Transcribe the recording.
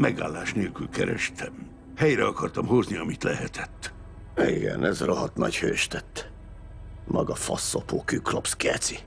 Megállás nélkül kerestem. Helyre akartam hozni, amit lehetett. Igen, ez rohadt nagy hős tett. Maga faszopó küklopsz, keci.